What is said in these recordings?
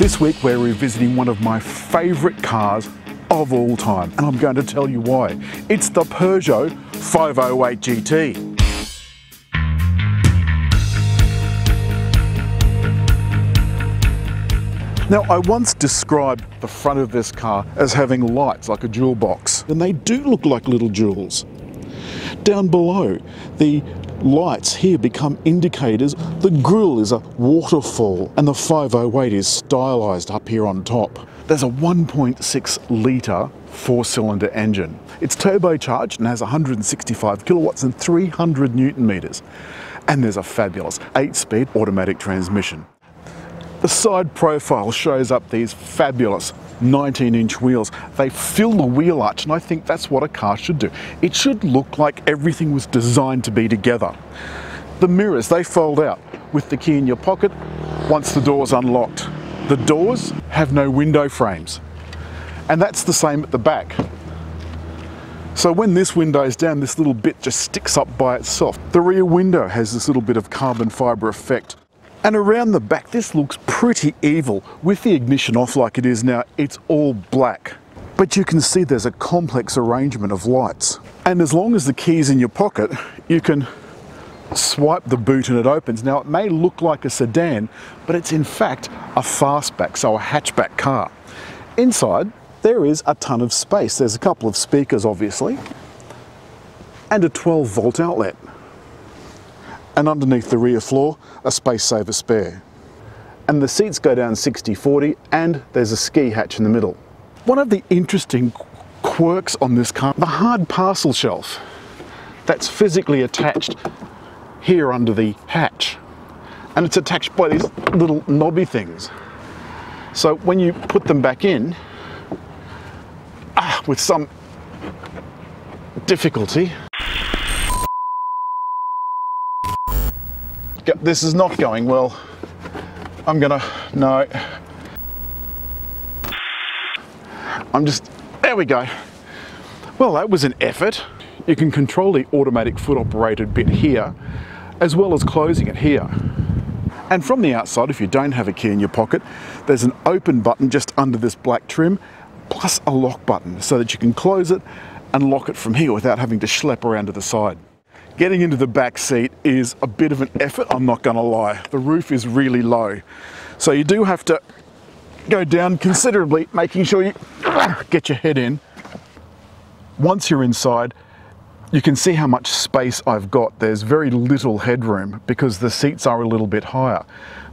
This week we're revisiting one of my favourite cars of all time and I'm going to tell you why. It's the Peugeot 508 GT. Now, I once described the front of this car as having lights like a jewel box, and they do look like little jewels. Down below, the lights here become indicators. The grille is a waterfall and the 508 is stylised up here on top. There's a 1.6 litre four cylinder engine. It's turbocharged and has 165 kilowatts and 300 newton meters. And there's a fabulous eight speed automatic transmission. The side profile shows up these fabulous 19 inch wheels. They fill the wheel arch and I think that's what a car should do. It should look like everything was designed to be together. The mirrors, they fold out with the key in your pocket once the door's unlocked. The doors have no window frames. And that's the same at the back. So when this window is down, this little bit just sticks up by itself. The rear window has this little bit of carbon fibre effect. And around the back, this looks pretty evil. With the ignition off like it is now, it's all black. But you can see there's a complex arrangement of lights. And as long as the key's in your pocket, you can swipe the boot and it opens. Now it may look like a sedan, but it's in fact a fastback, so a hatchback car. Inside, there is a ton of space. There's a couple of speakers, obviously, and a 12 volt outlet and underneath the rear floor, a space saver spare. And the seats go down 60-40 and there's a ski hatch in the middle. One of the interesting quirks on this car, the hard parcel shelf that's physically attached here under the hatch. And it's attached by these little knobby things. So when you put them back in, ah, with some difficulty, this is not going well. I'm gonna, no. I'm just, there we go. Well, that was an effort. You can control the automatic foot operated bit here, as well as closing it here. And from the outside, if you don't have a key in your pocket, there's an open button just under this black trim, plus a lock button so that you can close it and lock it from here without having to schlep around to the side. Getting into the back seat is a bit of an effort, I'm not gonna lie. The roof is really low. So you do have to go down considerably, making sure you get your head in. Once you're inside, you can see how much space I've got. There's very little headroom because the seats are a little bit higher.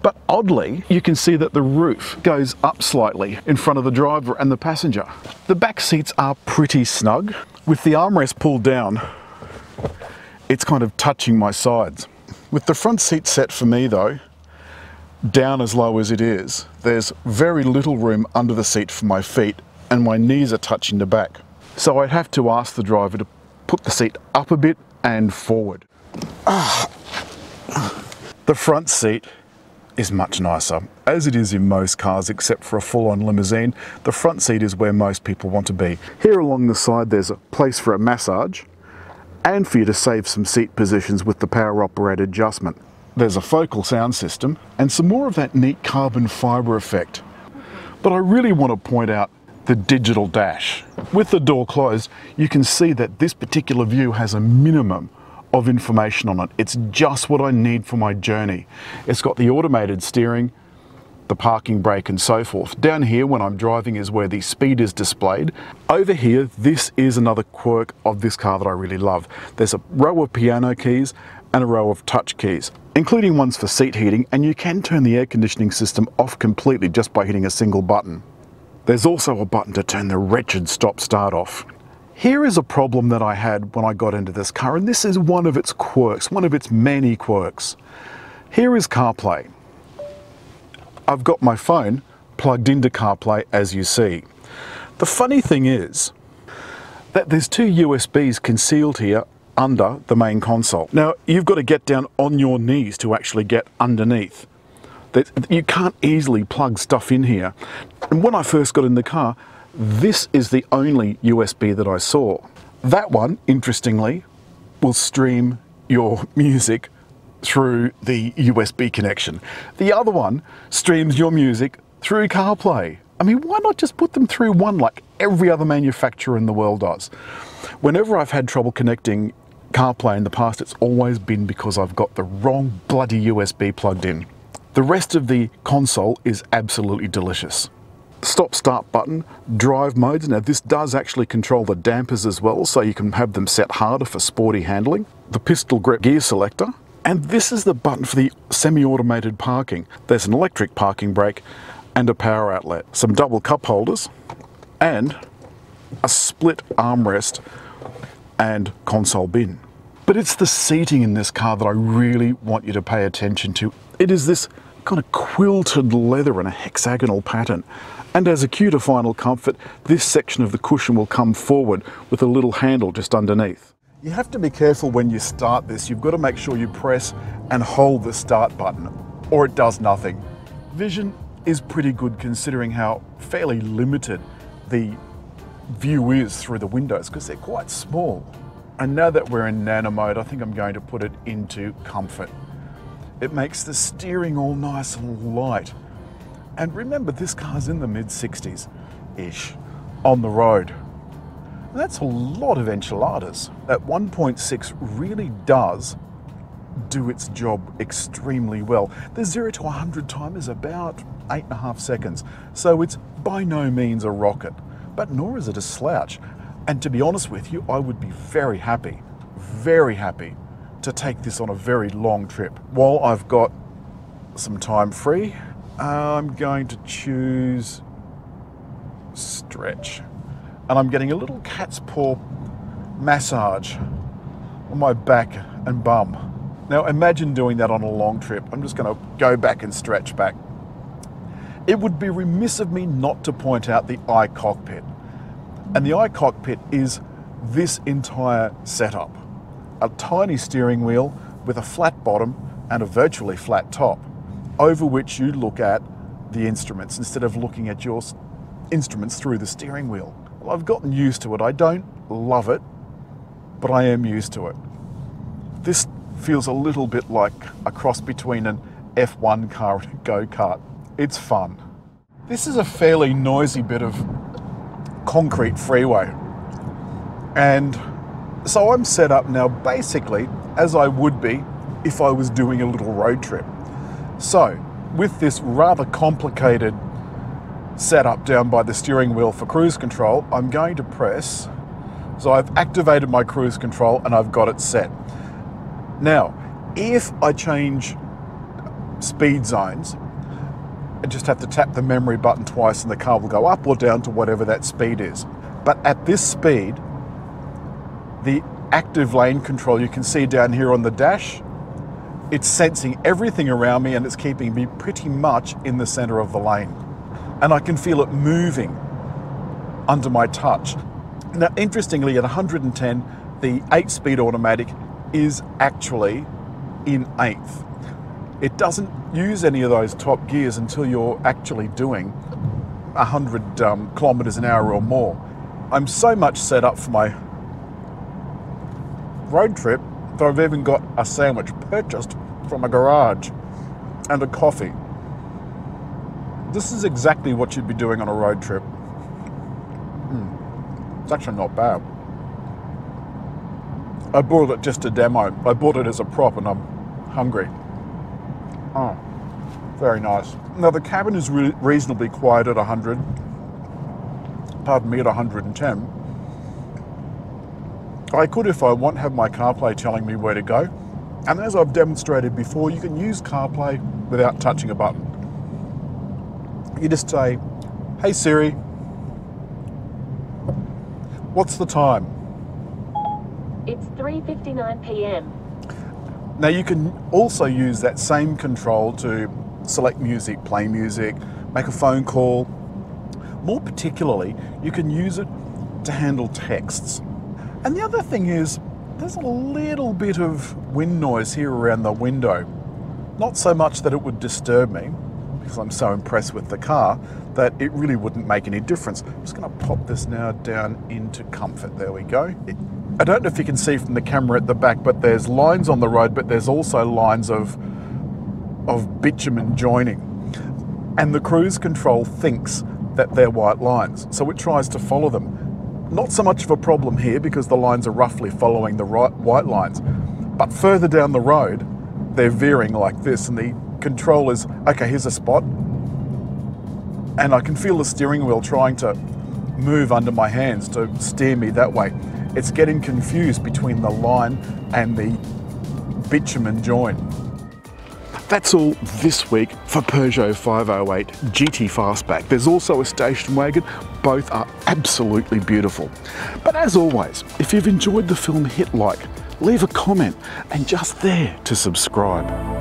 But oddly, you can see that the roof goes up slightly in front of the driver and the passenger. The back seats are pretty snug. With the armrest pulled down, it's kind of touching my sides. With the front seat set for me though, down as low as it is, there's very little room under the seat for my feet and my knees are touching the back. So I'd have to ask the driver to put the seat up a bit and forward. The front seat is much nicer. As it is in most cars except for a full-on limousine, the front seat is where most people want to be. Here along the side there's a place for a massage and for you to save some seat positions with the power operated adjustment. There's a focal sound system and some more of that neat carbon fibre effect. But I really want to point out the digital dash. With the door closed, you can see that this particular view has a minimum of information on it. It's just what I need for my journey. It's got the automated steering, the parking brake and so forth. Down here when I'm driving is where the speed is displayed. Over here, this is another quirk of this car that I really love. There's a row of piano keys and a row of touch keys, including ones for seat heating, and you can turn the air conditioning system off completely just by hitting a single button. There's also a button to turn the wretched stop start off. Here is a problem that I had when I got into this car, and this is one of its quirks, one of its many quirks. Here is CarPlay. I've got my phone plugged into CarPlay as you see. The funny thing is that there's two USBs concealed here under the main console. Now you've got to get down on your knees to actually get underneath. You can't easily plug stuff in here. And when I first got in the car, this is the only USB that I saw. That one, interestingly, will stream your music through the USB connection. The other one streams your music through CarPlay. I mean, why not just put them through one like every other manufacturer in the world does? Whenever I've had trouble connecting CarPlay in the past, it's always been because I've got the wrong bloody USB plugged in. The rest of the console is absolutely delicious. Stop start button, drive modes. Now this does actually control the dampers as well, so you can have them set harder for sporty handling. The pistol grip gear selector, and this is the button for the semi-automated parking. There's an electric parking brake and a power outlet, some double cup holders, and a split armrest and console bin. But it's the seating in this car that I really want you to pay attention to. It is this kind of quilted leather in a hexagonal pattern. And as a cue to final comfort, this section of the cushion will come forward with a little handle just underneath. You have to be careful when you start this. You've got to make sure you press and hold the start button or it does nothing. Vision is pretty good considering how fairly limited the view is through the windows because they're quite small. And now that we're in nano mode, I think I'm going to put it into comfort. It makes the steering all nice and light. And remember, this car's in the mid 60s-ish on the road. That's a lot of enchiladas. That 1.6 really does do its job extremely well. The 0 to 100 time is about 8.5 seconds, so it's by no means a rocket, but nor is it a slouch. And to be honest with you, I would be very happy, very happy to take this on a very long trip. While I've got some time free, I'm going to choose stretch and I'm getting a little cat's paw massage on my back and bum. Now imagine doing that on a long trip. I'm just going to go back and stretch back. It would be remiss of me not to point out the i-Cockpit. And the i-Cockpit is this entire setup. A tiny steering wheel with a flat bottom and a virtually flat top over which you look at the instruments instead of looking at your instruments through the steering wheel. I've gotten used to it. I don't love it, but I am used to it. This feels a little bit like a cross between an F1 car and a go-kart. It's fun. This is a fairly noisy bit of concrete freeway. And so I'm set up now basically as I would be if I was doing a little road trip. So with this rather complicated set up down by the steering wheel for cruise control, I'm going to press. So I've activated my cruise control and I've got it set. Now, if I change speed zones, I just have to tap the memory button twice and the car will go up or down to whatever that speed is. But at this speed, the active lane control you can see down here on the dash, it's sensing everything around me and it's keeping me pretty much in the center of the lane and I can feel it moving under my touch. Now, interestingly, at 110, the 8 speed automatic is actually in eighth. It doesn't use any of those top gears until you're actually doing 100 um, kilometers an hour or more. I'm so much set up for my road trip that I've even got a sandwich purchased from a garage and a coffee. This is exactly what you'd be doing on a road trip. Mm. It's actually not bad. I bought it just a demo. I bought it as a prop and I'm hungry. Oh, very nice. Now the cabin is re reasonably quiet at 100. Pardon me, at 110. I could, if I want, have my CarPlay telling me where to go. And as I've demonstrated before, you can use CarPlay without touching a button you just say, hey Siri, what's the time? It's 3.59 p.m. Now you can also use that same control to select music, play music, make a phone call. More particularly, you can use it to handle texts. And the other thing is, there's a little bit of wind noise here around the window. Not so much that it would disturb me, because I'm so impressed with the car that it really wouldn't make any difference. I'm just going to pop this now down into comfort. There we go. I don't know if you can see from the camera at the back, but there's lines on the road, but there's also lines of, of bitumen joining. and the cruise control thinks that they're white lines, so it tries to follow them. Not so much of a problem here because the lines are roughly following the right white lines, but further down the road, they're veering like this, and the control is okay, here's a spot, and I can feel the steering wheel trying to move under my hands to steer me that way. It's getting confused between the line and the bitumen join. That's all this week for Peugeot 508 GT Fastback. There's also a station wagon. Both are absolutely beautiful. But as always, if you've enjoyed the film, hit like, leave a comment, and just there to subscribe.